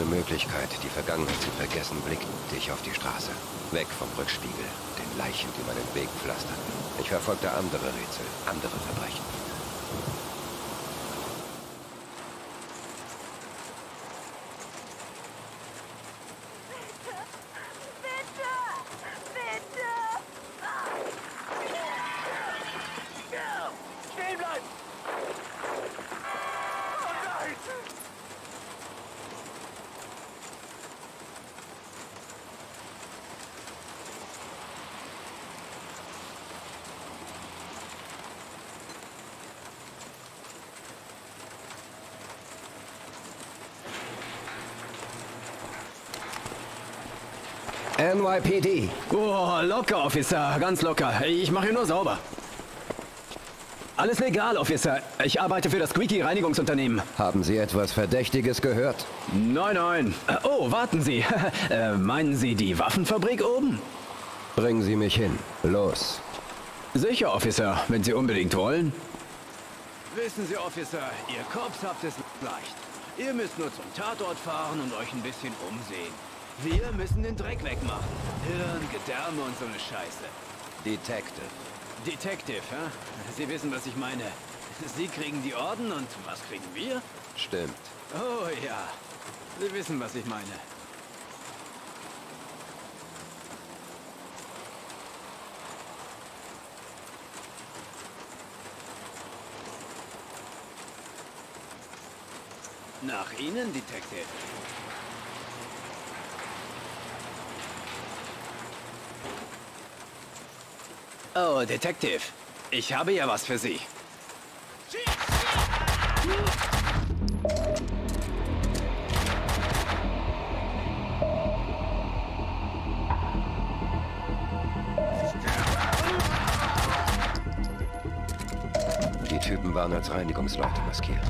Ohne Möglichkeit, die Vergangenheit zu vergessen, blickte ich auf die Straße. Weg vom Rückspiegel, den Leichen, die meinen Weg pflasterten. Ich verfolgte andere Rätsel, andere Verbrechen. NYPD. Oh, locker, Officer. Ganz locker. Ich mache hier nur sauber. Alles legal, Officer. Ich arbeite für das Squeaky Reinigungsunternehmen. Haben Sie etwas Verdächtiges gehört? Nein, nein. Oh, warten Sie. Äh, Meinen Sie die Waffenfabrik oben? Bringen Sie mich hin. Los. Sicher, Officer, wenn Sie unbedingt wollen. Wissen Sie, Officer, ihr Cops habt es leicht. Ihr müsst nur zum Tatort fahren und euch ein bisschen umsehen. Wir müssen den Dreck wegmachen. Hirn, Gedärme und so eine Scheiße. Detective. Detective, hä? Sie wissen, was ich meine. Sie kriegen die Orden und was kriegen wir? Stimmt. Oh ja, Sie wissen, was ich meine. Nach Ihnen, Detective. Oh, Detective. Ich habe ja was für Sie. Die Typen waren als Reinigungsleute maskiert.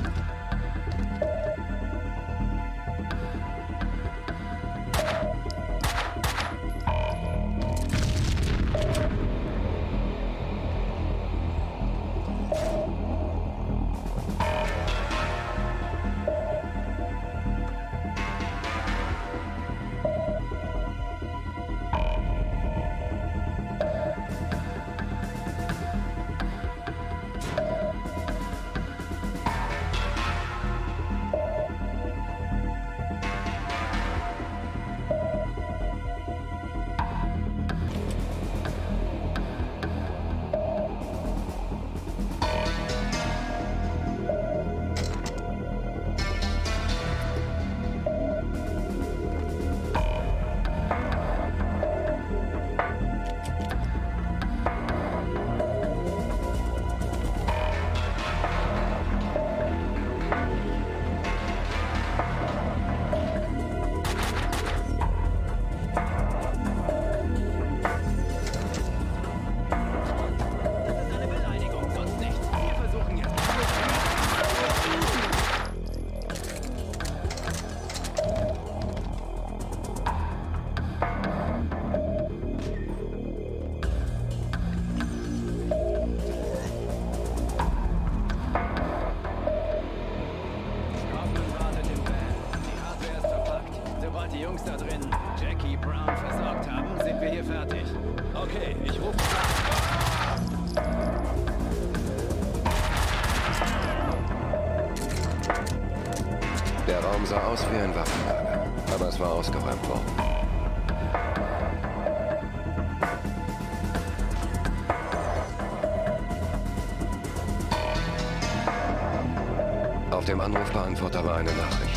Der Raum sah aus wie ein Waffenlager, aber es war ausgeräumt worden. Auf dem Anrufbeantworter war eine Nachricht.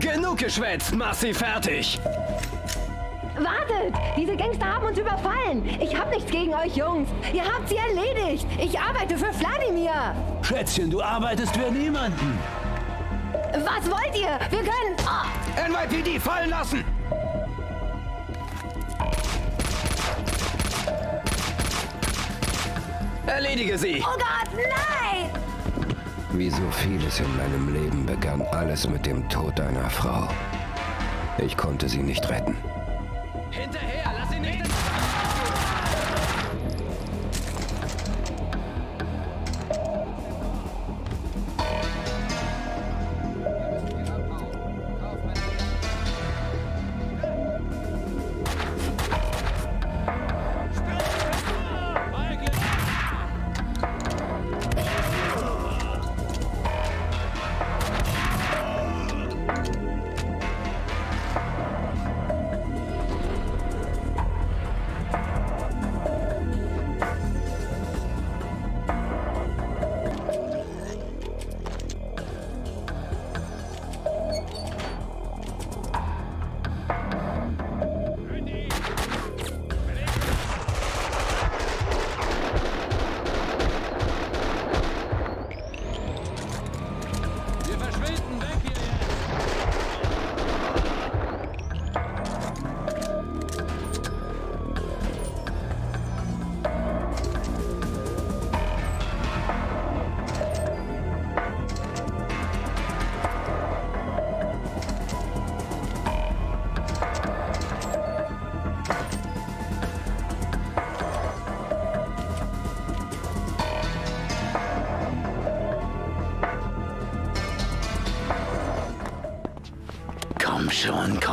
Genug geschwätzt, Marcy, fertig! Wartet! Diese Gangster haben uns überfallen! Ich hab nichts gegen euch, Jungs! Ihr habt sie erledigt! Ich arbeite für Wladimir! Schätzchen, du arbeitest für niemanden. Was wollt ihr? Wir können... Oh, NYPD fallen lassen! Erledige sie! oh Gott, nein! Wie so vieles in meinem Leben begann alles mit dem Tod deiner Frau. Ich konnte sie nicht retten. Hinterher, lass ihn nicht...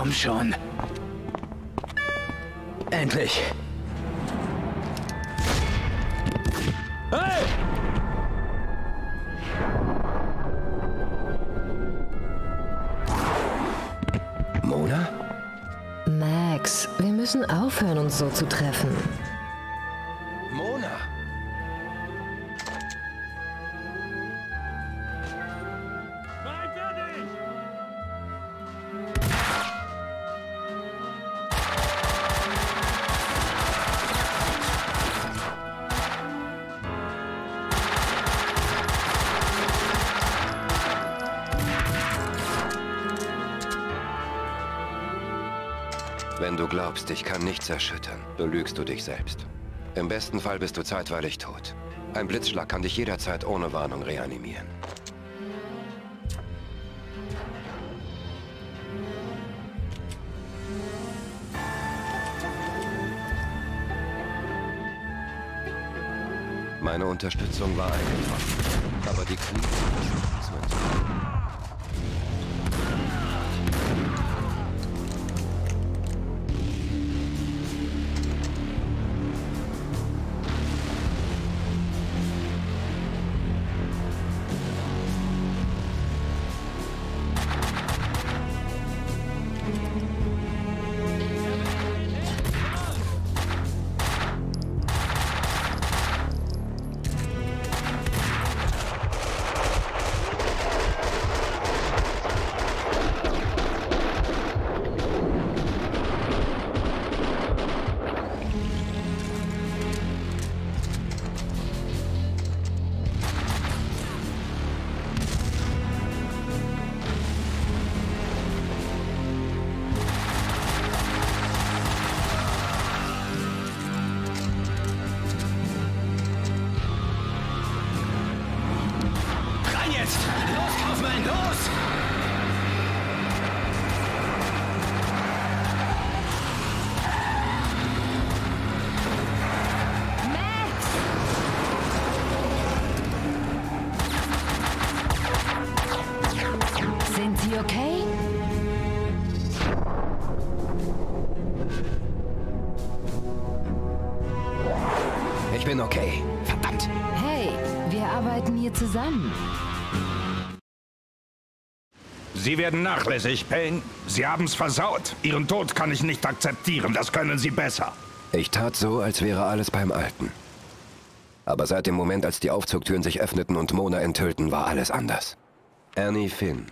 komm schon. Endlich. Hey! Mona? Max, wir müssen aufhören, uns so zu treffen. Du glaubst, dich kann nichts erschüttern, belügst du dich selbst. Im besten Fall bist du zeitweilig tot. Ein Blitzschlag kann dich jederzeit ohne Warnung reanimieren. Meine Unterstützung war eingetroffen, aber die Knie zu entzünden. Sie werden nachlässig, Payne. Sie haben's versaut. Ihren Tod kann ich nicht akzeptieren. Das können Sie besser. Ich tat so, als wäre alles beim Alten. Aber seit dem Moment, als die Aufzugtüren sich öffneten und Mona enthüllten, war alles anders. Ernie Finn.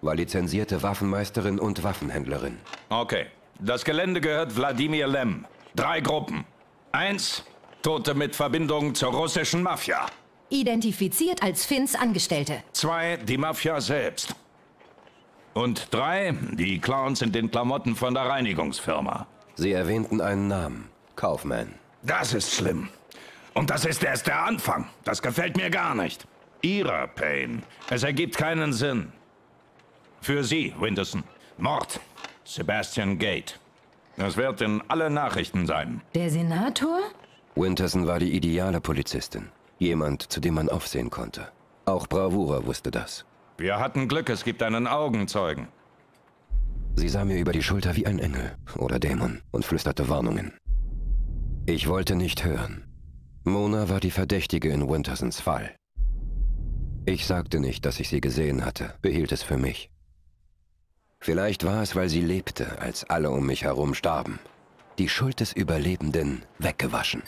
war lizenzierte Waffenmeisterin und Waffenhändlerin. Okay. Das Gelände gehört Wladimir Lem. Drei Gruppen. Eins, Tote mit Verbindung zur russischen Mafia. Identifiziert als Finns Angestellte. Zwei, die Mafia selbst. Und drei, die Clowns in den Klamotten von der Reinigungsfirma. Sie erwähnten einen Namen. Kaufman. Das ist schlimm. Und das ist erst der Anfang. Das gefällt mir gar nicht. Ihrer Payne. Es ergibt keinen Sinn. Für Sie, Winterson. Mord. Sebastian Gate. Das wird in alle Nachrichten sein. Der Senator? Winterson war die ideale Polizistin. Jemand, zu dem man aufsehen konnte. Auch Bravura wusste das. Wir hatten Glück, es gibt einen Augenzeugen. Sie sah mir über die Schulter wie ein Engel oder Dämon und flüsterte Warnungen. Ich wollte nicht hören. Mona war die Verdächtige in Wintersons Fall. Ich sagte nicht, dass ich sie gesehen hatte, behielt es für mich. Vielleicht war es, weil sie lebte, als alle um mich herum starben. Die Schuld des Überlebenden weggewaschen.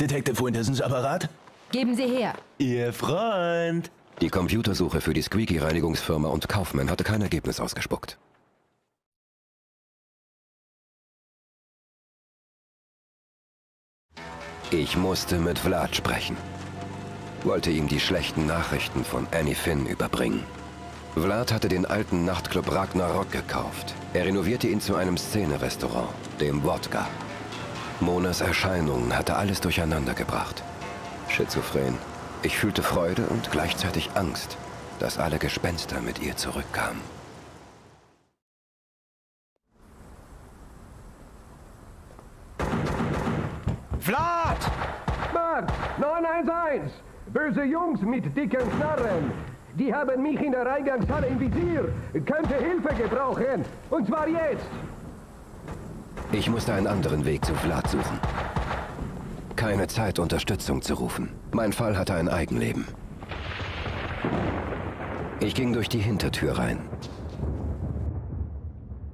Detective Wintersons Apparat? Geben Sie her. Ihr Freund. Die Computersuche für die Squeaky-Reinigungsfirma und Kaufmann hatte kein Ergebnis ausgespuckt. Ich musste mit Vlad sprechen. Wollte ihm die schlechten Nachrichten von Annie Finn überbringen. Vlad hatte den alten Nachtclub Ragnarok gekauft. Er renovierte ihn zu einem Szene-Restaurant, dem Wodka. Monas Erscheinung hatte alles durcheinander gebracht. Schizophren. Ich fühlte Freude und gleichzeitig Angst, dass alle Gespenster mit ihr zurückkamen. Vlad! Mark, 911! Böse Jungs mit dicken Knarren. Die haben mich in der Eingangshalle im Visier. Könnte Hilfe gebrauchen. Und zwar jetzt. Ich musste einen anderen Weg zu Vlad suchen. Keine Zeit, Unterstützung zu rufen. Mein Fall hatte ein Eigenleben. Ich ging durch die Hintertür rein.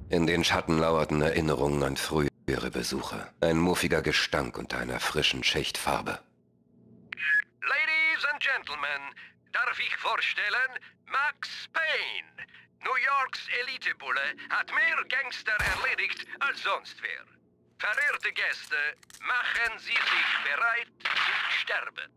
In den Schatten lauerten Erinnerungen an frühere Besuche. Ein muffiger Gestank unter einer frischen Schicht Farbe. Ladies and Gentlemen, darf ich vorstellen, Max Payne. New Yorks Elitebulle hat mehr Gangster erledigt als sonst wer. Verehrte Gäste, machen Sie sich bereit zu sterben.